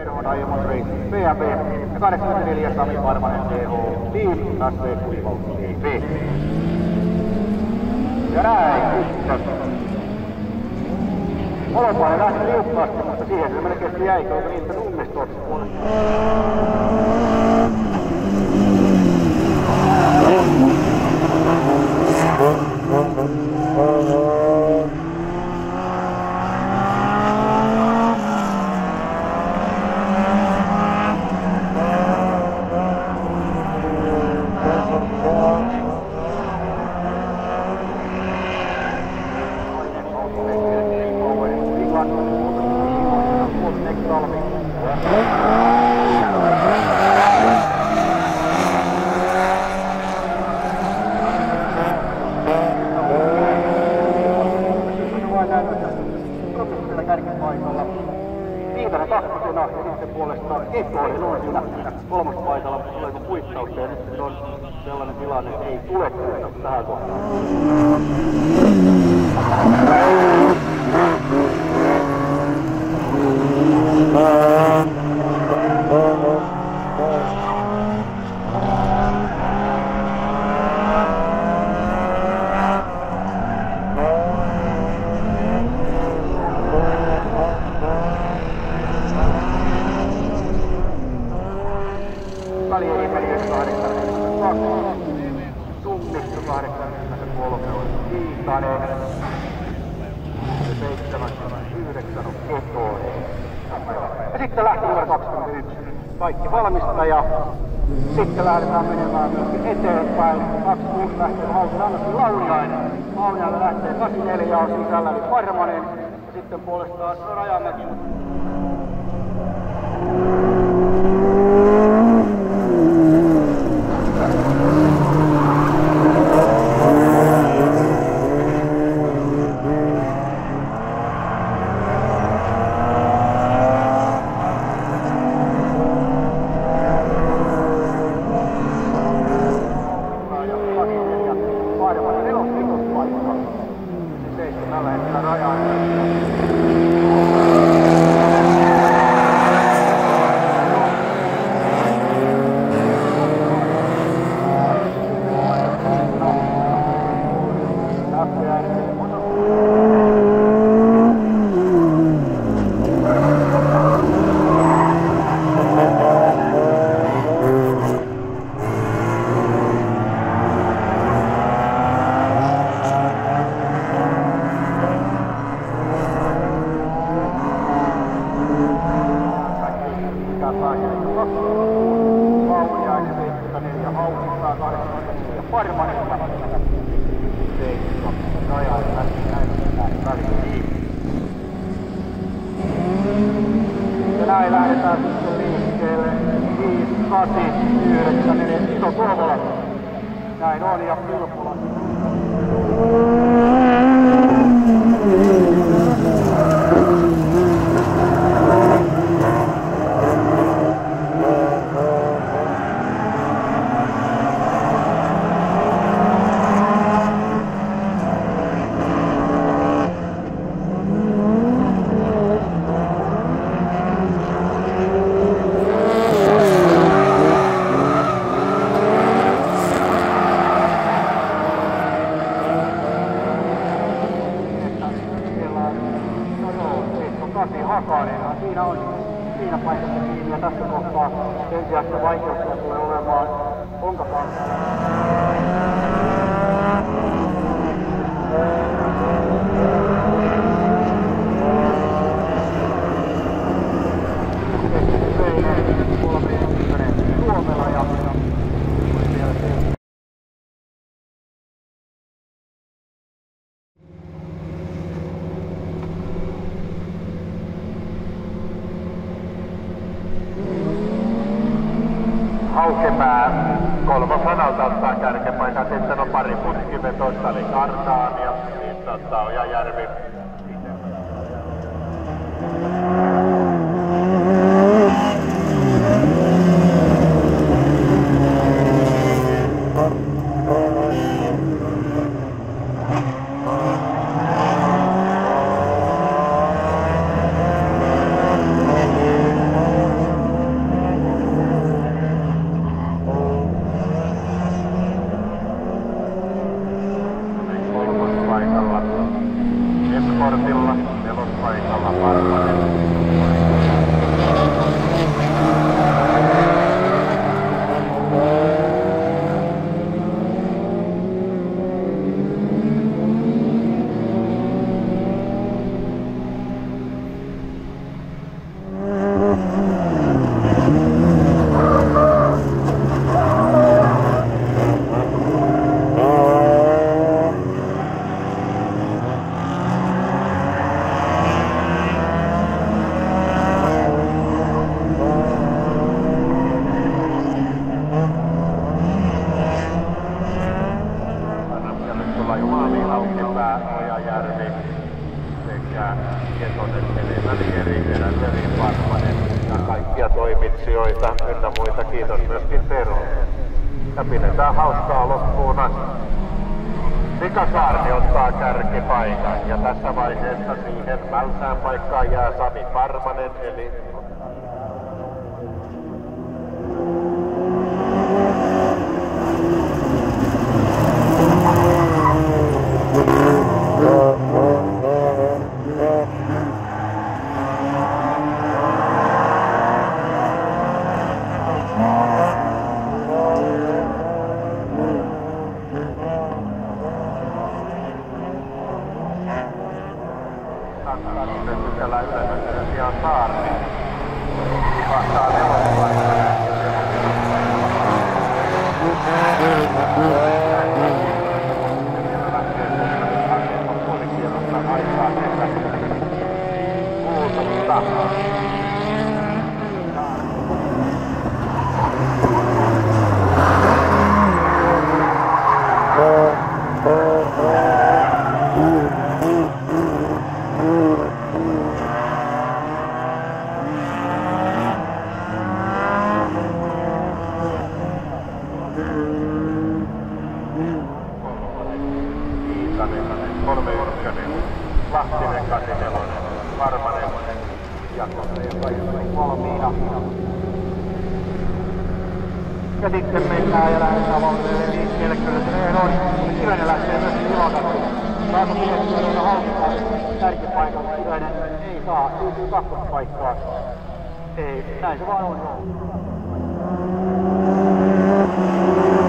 Kerhon Diamond BMW ja 84 Sami Parmanen TH Team SV Kuivaus TV. Ja näin, ykkös. Holopainen lähti liukkaasti, mutta siihen se melkein jäi, kun niitä siinä kolmospaikalla, mutta tuleeko kuittausta ja nyt on sellainen tilanne, että ei tule tähän kohtaan. Viitanen, ja 79 on Ketonen. Ja sitten lähti numero 21. Kaikki valmista ja sitten lähdetään menemään myöskin eteenpäin. 26 lähtee Hautin Annasin Launiainen. Launiainen lähtee 84 on sisällä eli Parmanen. Ja sitten puolestaan Rajamäki. ja Hakinen ja Parmanen nelos vitospaikka. Se seisoo tällä hetkellä Rajamäki. Pauliainen 74 Haukintaa 84 Parmanen 7 Rajainen lähti näin väliin. Ja näin lähdetään sitten liikkeelle 5, 8, 9, 4, iso Tuomola. Näin on ja Pilppula. Kasi Hakanen. Siinä on siinä paikassa kiinni ja tässä kohtaa sen sijaan, vaikeuksia tulee olemaan Onkapankka. Suomella ja vielä se Haukepää kolmosanalta ottaa kärkepaikan. Sitten on pari putkivetoista, eli Kartaan ja Ojajärvi. Annamme Ja kaikkia toimitsijoita ynnä muita. Kiitos myöskin Tero. Ja pidetään hauskaa loppuun asti. Mika Saarni ottaa kärkipaikan ja tässä vaiheessa siihen välsään paikkaan jää Sami Parmanen eli Lahtinen, Kasinelonen, Varmanen ja Koteen valmiina. Ja sitten mennään ja lähdetään valmiille liikkeelle. Kyllä se näin on. Kivänen lähtee myös ilokasta. Saako pidettyä hauskaa kärkipaikan. Kivänen ei saa. Tyytyy kakkospaikkaan. Ei, näin se vaan on. paikalla